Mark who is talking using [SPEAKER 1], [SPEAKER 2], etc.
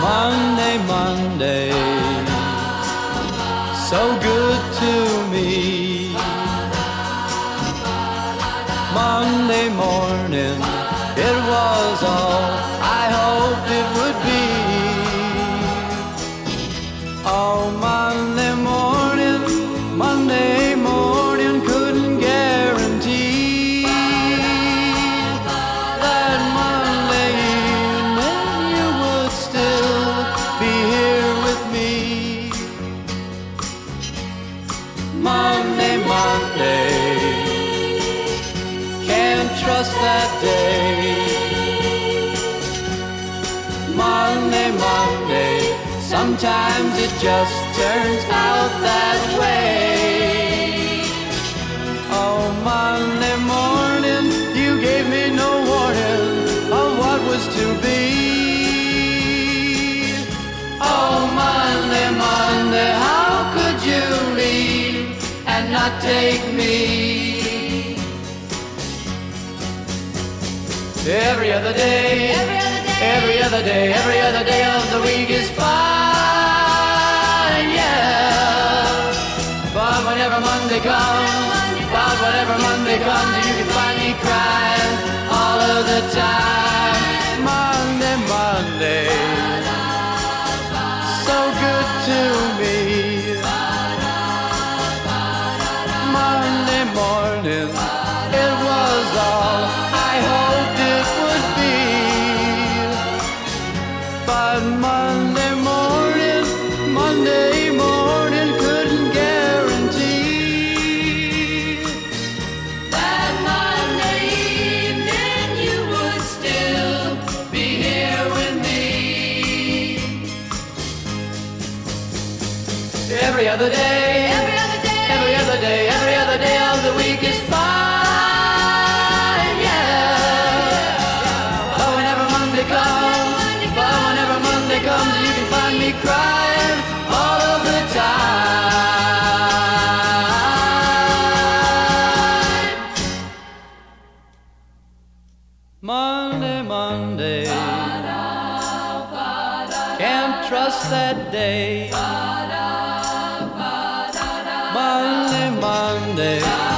[SPEAKER 1] Monday, Monday, so good to me. Monday morning, it was all I hoped it would be. Oh, Monday morning, Monday. Can't that day. Monday, Monday, sometimes it just turns out that way. Oh, Monday morning, you gave me no warning of what was to be. Oh, Monday, Monday, how could you leave and not take me? Every other day,
[SPEAKER 2] Every other day,
[SPEAKER 1] every other day, every other day of the week is fine, yeah. But whenever Monday comes, but whenever Monday comes, you But Monday morning, Monday morning couldn't guarantee.
[SPEAKER 2] That Monday evening you would still be here with me.
[SPEAKER 1] Every other day,
[SPEAKER 2] Every other day,
[SPEAKER 1] every other day, every other day crying all of the time. Monday, Monday, can't trust that day. Monday, Monday.